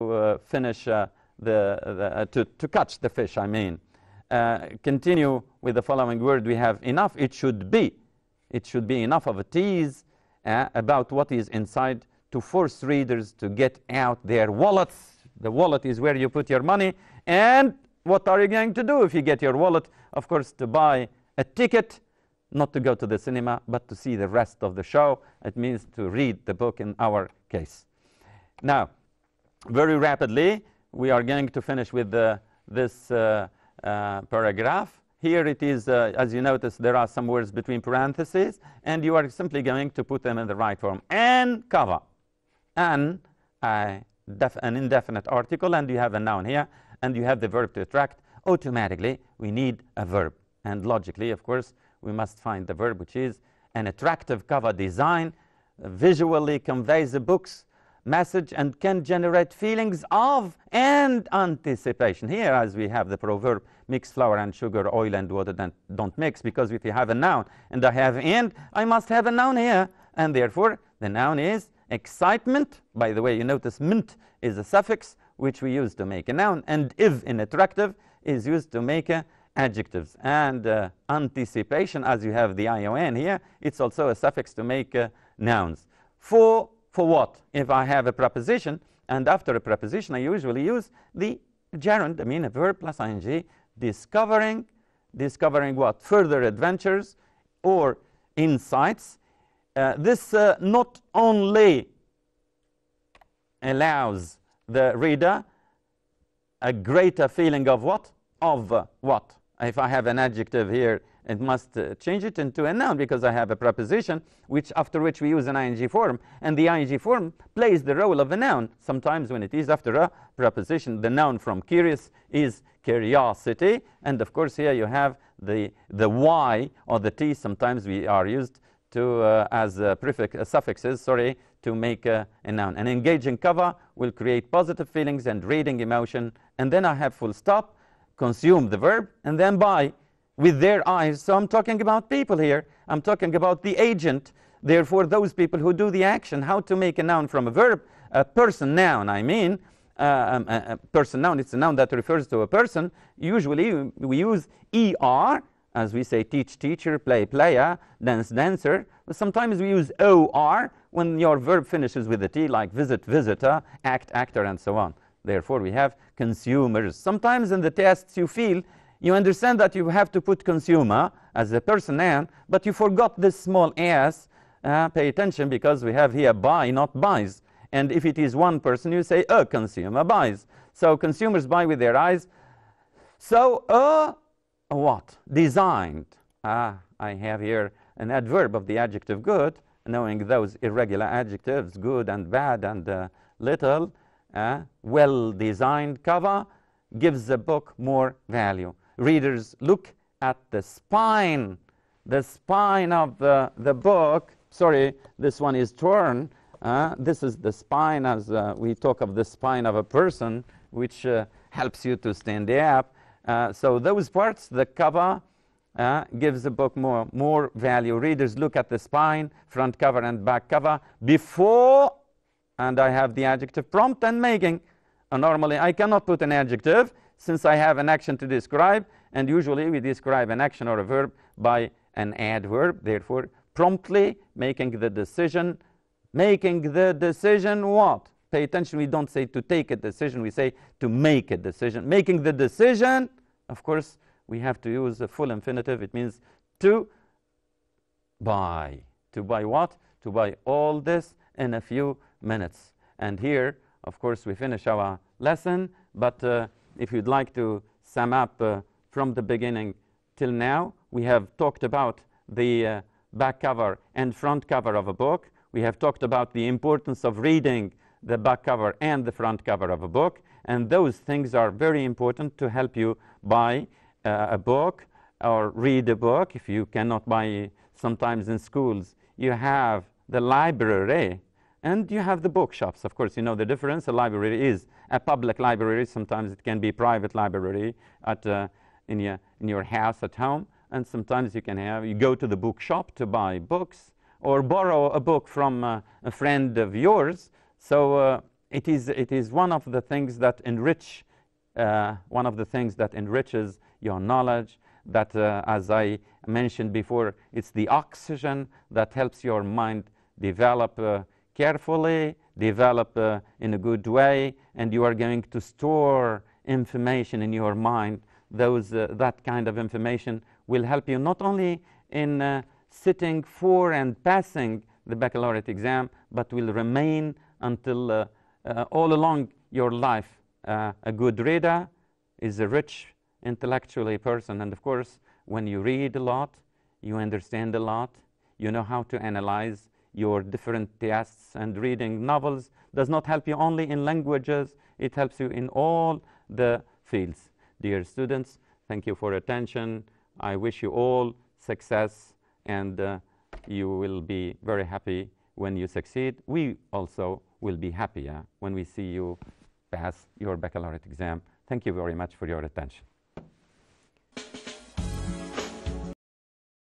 uh, finish uh, the, the uh, to, to catch the fish, I mean. Uh, continue with the following word. We have enough. It should be. It should be enough of a tease uh, about what is inside to force readers to get out their wallets. The wallet is where you put your money. And what are you going to do if you get your wallet? Of course, to buy a ticket, not to go to the cinema, but to see the rest of the show. It means to read the book in our case. Now, very rapidly, we are going to finish with the, this uh, uh, paragraph. Here it is, uh, as you notice, there are some words between parentheses, and you are simply going to put them in the right form. And cover. An, an indefinite article, and you have a noun here, and you have the verb to attract. Automatically, we need a verb. And logically, of course, we must find the verb, which is an attractive cover design, visually conveys the book's message and can generate feelings of and anticipation. Here, as we have the proverb, mix flour and sugar, oil and water, then don't mix, because if you have a noun and I have and, I must have a noun here. And therefore, the noun is excitement. By the way, you notice mint is a suffix which we use to make a noun, and if in attractive is used to make a adjectives. And uh, anticipation, as you have the ion here, it's also a suffix to make uh, nouns. For for what? If I have a preposition, and after a preposition, I usually use the gerund, I mean a verb plus ing, discovering, discovering what? Further adventures or insights. Uh, this uh, not only allows the reader a greater feeling of what? Of uh, what? If I have an adjective here, it must uh, change it into a noun because I have a preposition which after which we use an ing form and the ing form plays the role of a noun. Sometimes when it is after a preposition the noun from curious is curiosity and of course here you have the the y or the t sometimes we are used to uh, as uh, prefix uh, suffixes sorry to make a noun. An engaging cover will create positive feelings and reading emotion and then I have full stop consume the verb and then buy with their eyes. So I'm talking about people here. I'm talking about the agent. Therefore, those people who do the action, how to make a noun from a verb, a person noun, I mean, uh, um, a, person noun, it's a noun that refers to a person. Usually we use ER, as we say teach, teacher, play, player, dance, dancer. But sometimes we use OR when your verb finishes with a T, like visit, visitor, act, actor, and so on. Therefore, we have consumers. Sometimes in the tests you feel you understand that you have to put consumer as a person name, but you forgot this small s. Uh, pay attention because we have here buy, not buys. And if it is one person, you say a consumer buys. So consumers buy with their eyes. So a, a what? Designed. Ah, I have here an adverb of the adjective good, knowing those irregular adjectives, good and bad and uh, little. Uh, well-designed cover gives the book more value readers look at the spine, the spine of the, the book. Sorry, this one is torn. Uh, this is the spine as uh, we talk of the spine of a person, which uh, helps you to stand up. Uh, so those parts, the cover, uh, gives the book more, more value. Readers look at the spine, front cover and back cover, before, and I have the adjective prompt and making. Uh, normally, I cannot put an adjective since I have an action to describe, and usually we describe an action or a verb by an adverb, therefore, promptly making the decision. Making the decision what? Pay attention, we don't say to take a decision, we say to make a decision. Making the decision, of course, we have to use a full infinitive. It means to buy. To buy what? To buy all this in a few minutes. And here, of course, we finish our lesson, but uh, if you'd like to sum up uh, from the beginning till now, we have talked about the uh, back cover and front cover of a book. We have talked about the importance of reading the back cover and the front cover of a book. And those things are very important to help you buy uh, a book or read a book. If you cannot buy, sometimes in schools, you have the library and you have the bookshops. Of course, you know the difference. A library is a public library. Sometimes it can be a private library at, uh, in, your, in your house at home. And sometimes you can have, you go to the bookshop to buy books or borrow a book from uh, a friend of yours. So uh, it is, it is one of the things that enrich, uh, one of the things that enriches your knowledge, that, uh, as I mentioned before, it's the oxygen that helps your mind develop uh, carefully, develop uh, in a good way, and you are going to store information in your mind. Those, uh, that kind of information will help you not only in uh, sitting for and passing the baccalaureate exam, but will remain until uh, uh, all along your life. Uh, a good reader is a rich intellectually person. And of course, when you read a lot, you understand a lot, you know how to analyze your different tests. And reading novels does not help you only in languages, it helps you in all the fields. Dear students, thank you for attention. I wish you all success and uh, you will be very happy when you succeed. We also will be happier when we see you pass your baccalaureate exam. Thank you very much for your attention.